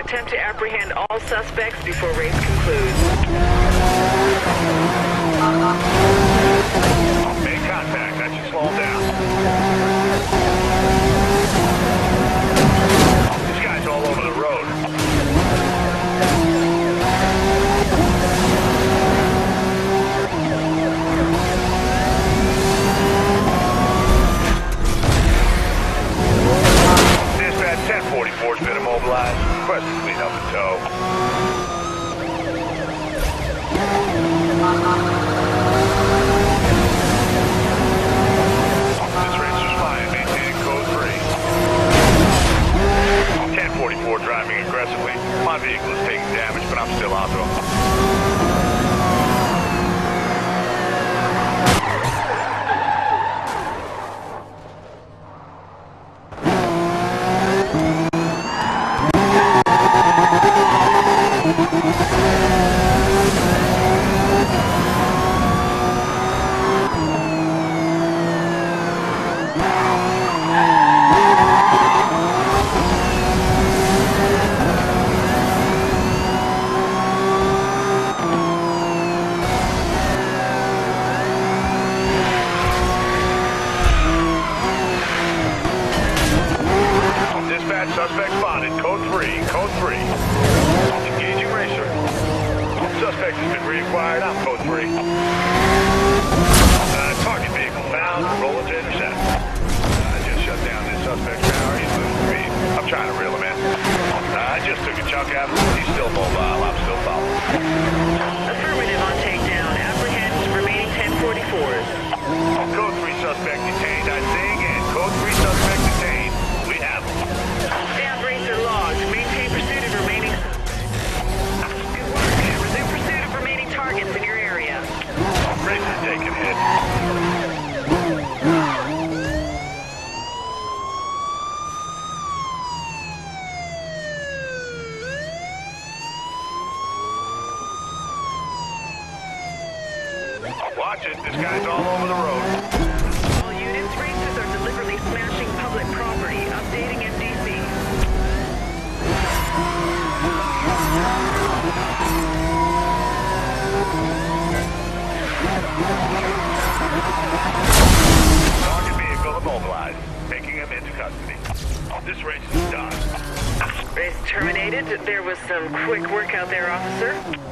attempt to apprehend all suspects before race concludes. Make contact. 1044's been immobilized. Request to clean up and tow. This fine, maintaining code 3. 1044 driving aggressively. My vehicle is taking damage, but I'm still onto him. Suspect spotted. Code 3. Code 3. Engaging racer. Suspect has been reacquired. I'm code 3. Uh, target vehicle found. Rolling to intercept. I just shut down this suspect's power. He's moving speed. I'm trying to reel him in. Uh, I just took a chunk out of him. He's still mobile. I'm still following. Affirmative on takedown. Apprehend remaining 1044s. Code 3 suspect detained. I say again. Code 3 suspect Watch it. This guy's all over the road. All units, racers are deliberately smashing public property. Updating MDC. Target vehicle immobilized. Taking him into custody. Oh, this race is done. Race terminated. There was some quick work out there, officer.